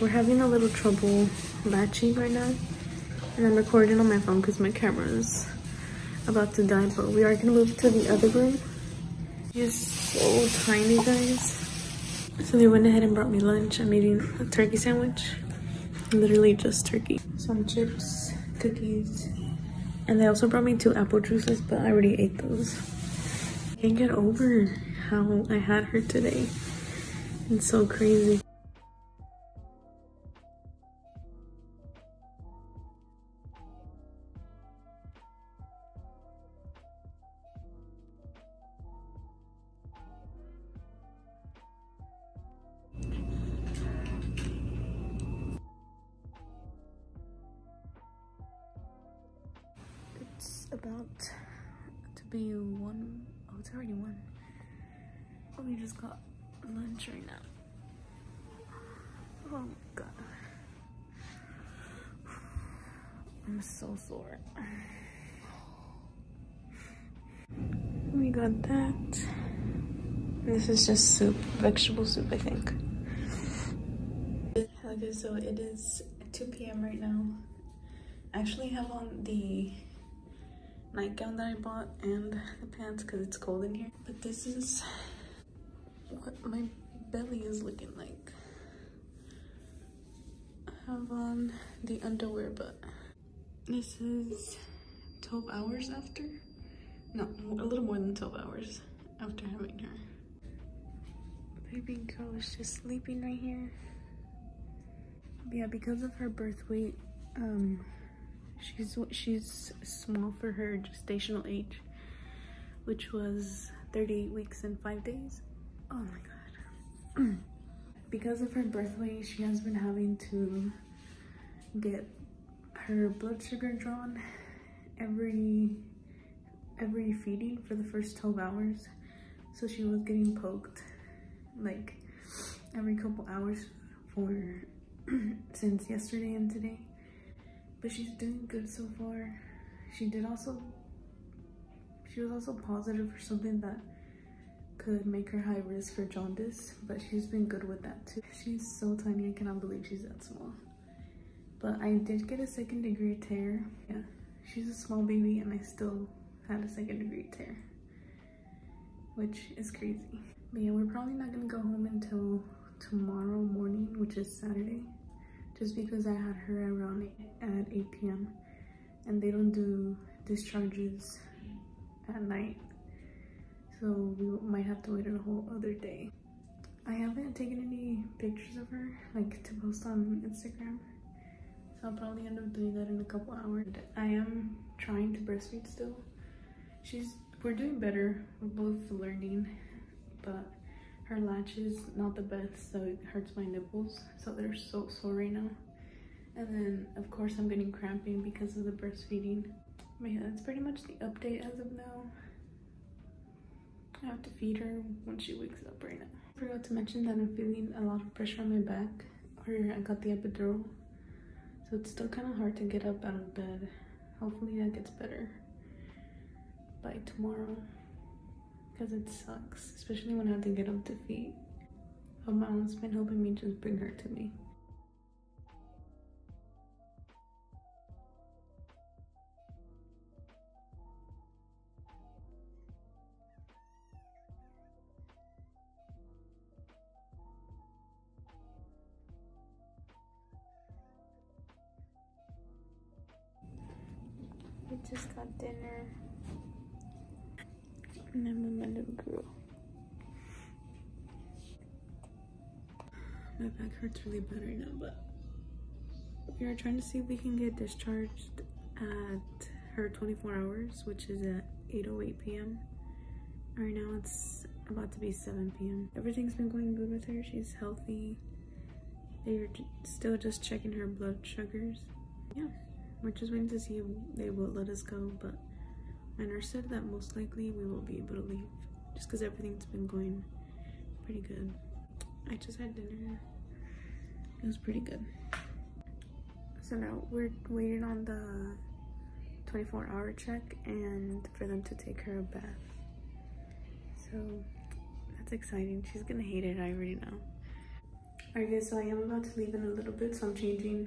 We're having a little trouble latching right now. And I'm recording on my phone because my camera's about to die. But we are going to move to the other room. She's so tiny, guys. So they went ahead and brought me lunch. I'm eating a turkey sandwich. Literally just turkey. Some chips, cookies. And they also brought me two apple juices, but I already ate those. I can't get over how I had her today. It's so crazy. About to be one. Oh, it's already one. Oh, we just got lunch right now. Oh my god. I'm so sore. We got that. This is just soup, vegetable soup, I think. Okay, so it is 2 p.m. right now. I actually have on the nightgown that I bought and the pants because it's cold in here. But this is what my belly is looking like. I have on the underwear, but this is 12 hours after. No, a little more than 12 hours after having her. Baby girl is just sleeping right here. Yeah, because of her birth weight, um, she's she's small for her gestational age, which was 38 weeks and five days. Oh my god. because of her birth weight, she has been having to get her blood sugar drawn every every feeding for the first 12 hours. So she was getting poked like every couple hours for since yesterday and today. But she's doing good so far. She did also she was also positive for something that could make her high risk for jaundice, but she's been good with that too. She's so tiny, I cannot believe she's that small. But I did get a second degree tear. Yeah, she's a small baby and I still had a second degree tear, which is crazy. But yeah, we're probably not gonna go home until tomorrow morning, which is Saturday, just because I had her around at 8 p.m. and they don't do discharges at night. So we might have to wait a whole other day. I haven't taken any pictures of her, like to post on Instagram. So I'll probably end up doing that in a couple hours. I am trying to breastfeed still. She's, we're doing better. We're both learning, but her latch is not the best, so it hurts my nipples. So they're so sore right now. And then of course I'm getting cramping because of the breastfeeding. But yeah, that's pretty much the update as of now. I have to feed her when she wakes up right now. I forgot to mention that I'm feeling a lot of pressure on my back where I got the epidural. So it's still kind of hard to get up out of bed. Hopefully that gets better by tomorrow because it sucks, especially when I have to get up to feed. But my mom's been helping me just bring her to me. We just got dinner. And I'm with my little girl. My back hurts really bad right now, but we are trying to see if we can get discharged at her 24 hours, which is at 8.08 p.m. Right now it's about to be 7 p.m. Everything's been going good with her. She's healthy. They're still just checking her blood sugars. Yeah, we're just waiting to see if they will let us go, but my nurse said that most likely we won't be able to leave just because everything's been going pretty good. I just had dinner. It was pretty good. So now we're waiting on the 24 hour check and for them to take her a bath. So that's exciting. She's gonna hate it, I already know. Alright guys, so I am about to leave in a little bit, so I'm changing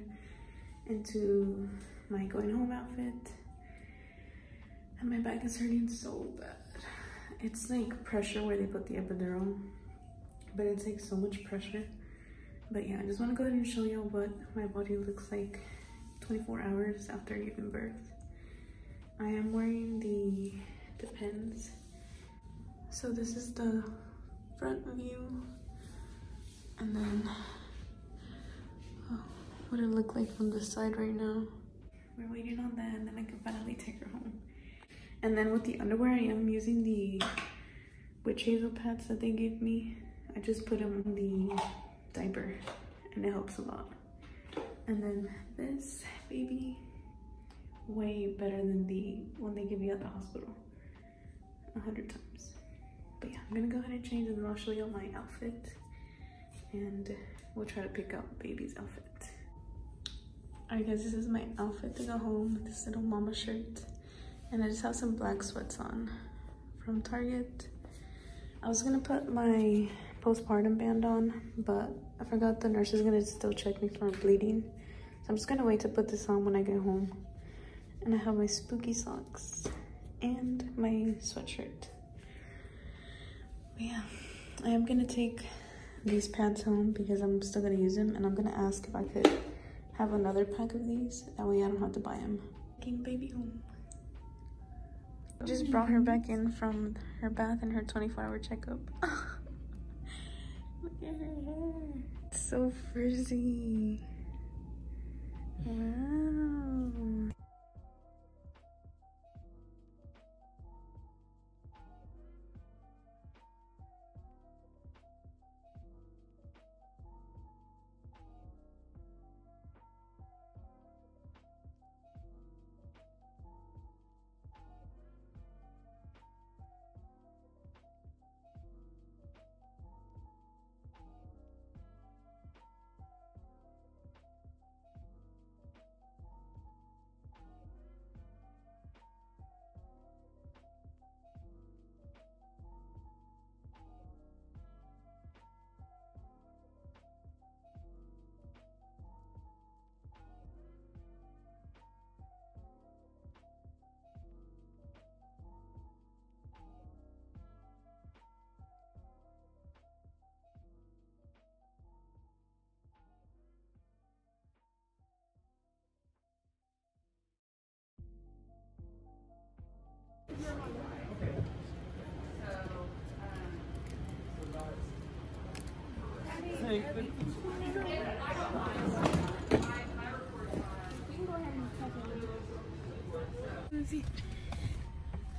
into my going home outfit. And my back is hurting so bad. It's like pressure where they put the epidural, but it's like so much pressure. But yeah, I just want to go ahead and show you what my body looks like 24 hours after giving birth. I am wearing the Depends. So this is the front view. And then oh, what it look like from the side right now. We're waiting on that and then I can finally take her home. And then with the underwear, I am using the witch hazel pads that they gave me. I just put them on the diaper and it helps a lot. And then this baby, way better than the one they give you at the hospital. A hundred times. But yeah, I'm gonna go ahead and change and then I'll show you my outfit. And we'll try to pick out baby's outfit. Alright guys, this is my outfit to go home. This little mama shirt. And I just have some black sweats on from Target. I was gonna put my postpartum band on, but I forgot the nurse is gonna still check me for bleeding. So I'm just gonna wait to put this on when I get home. And I have my spooky socks and my sweatshirt. But yeah, I am gonna take these pads home because I'm still gonna use them and I'm gonna ask if I could have another pack of these. That way I don't have to buy them. Taking baby home. Just brought her back in from her bath and her 24 hour checkup. Look at her hair. It's so frizzy. Wow.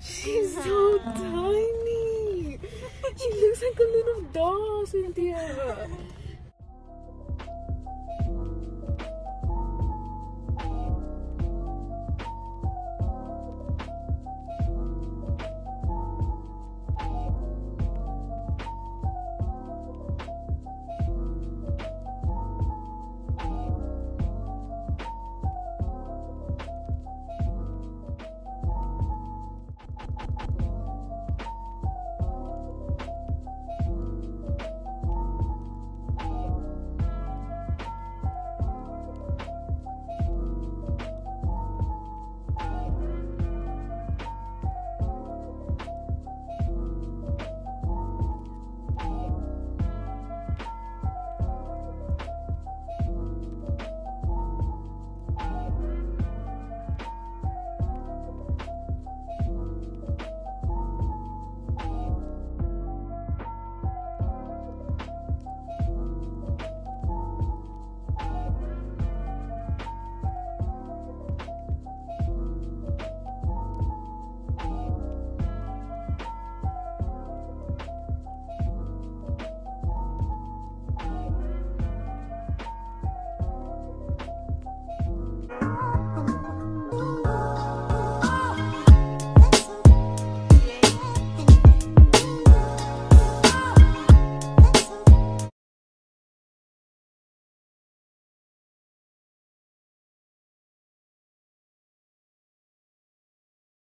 She's so tiny. She looks like a little doll, Cintia.